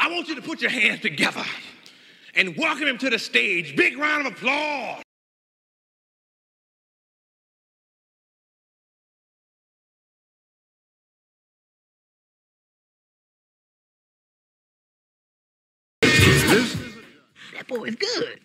I want you to put your hands together and welcome him to the stage. Big round of applause. That boy is good.